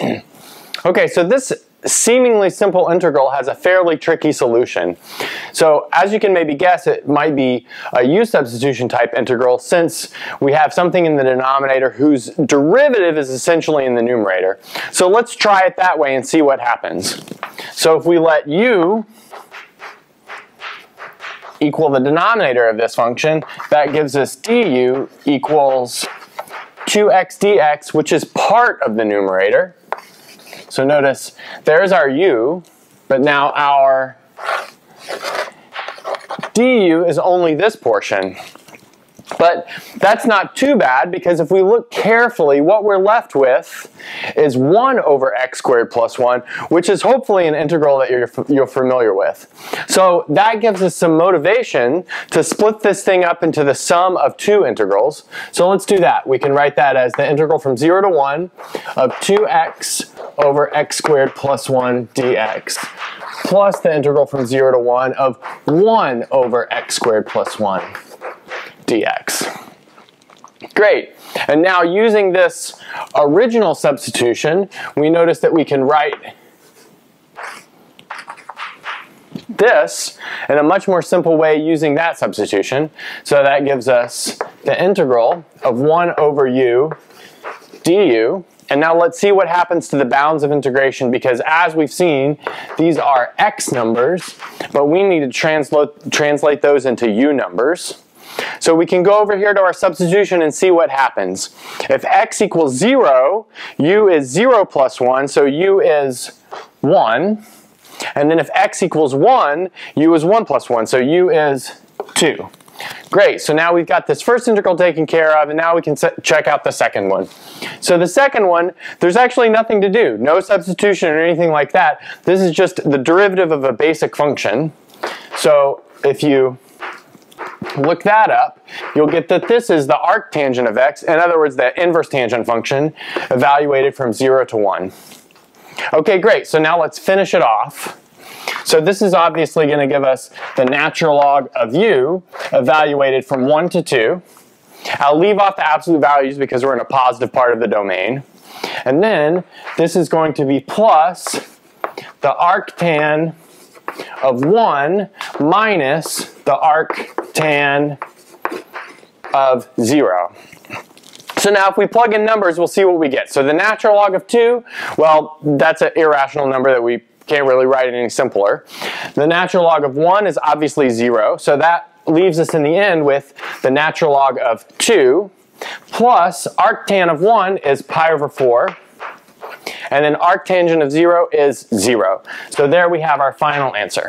okay, so this seemingly simple integral has a fairly tricky solution. So as you can maybe guess, it might be a u substitution type integral since we have something in the denominator whose derivative is essentially in the numerator. So let's try it that way and see what happens. So if we let u equal the denominator of this function, that gives us du equals 2x dx, which is part of the numerator. So notice there's our u, but now our du is only this portion. But that's not too bad because if we look carefully, what we're left with is 1 over x squared plus 1, which is hopefully an integral that you're, you're familiar with. So that gives us some motivation to split this thing up into the sum of two integrals. So let's do that. We can write that as the integral from 0 to 1 of 2x over x squared plus 1 dx plus the integral from 0 to 1 of 1 over x squared plus 1 dx. Great. And now using this original substitution, we notice that we can write this in a much more simple way using that substitution. So that gives us the integral of 1 over u du. And now let's see what happens to the bounds of integration because as we've seen, these are x numbers, but we need to translate, translate those into u numbers. So we can go over here to our substitution and see what happens. If x equals 0, u is 0 plus 1, so u is 1. And then if x equals 1, u is 1 plus 1, so u is 2. Great, so now we've got this first integral taken care of, and now we can check out the second one. So the second one, there's actually nothing to do. No substitution or anything like that. This is just the derivative of a basic function. So if you look that up, you'll get that this is the arctangent of x, in other words, the inverse tangent function, evaluated from 0 to 1. Okay, great, so now let's finish it off. So this is obviously going to give us the natural log of u, evaluated from 1 to 2. I'll leave off the absolute values because we're in a positive part of the domain. And then this is going to be plus the arctan of 1 minus the arctan of 0. So now if we plug in numbers, we'll see what we get. So the natural log of 2, well, that's an irrational number that we can't really write it any simpler. The natural log of 1 is obviously 0, so that leaves us in the end with the natural log of 2 plus arctan of 1 is pi over 4 and then arctangent of 0 is 0. So there we have our final answer.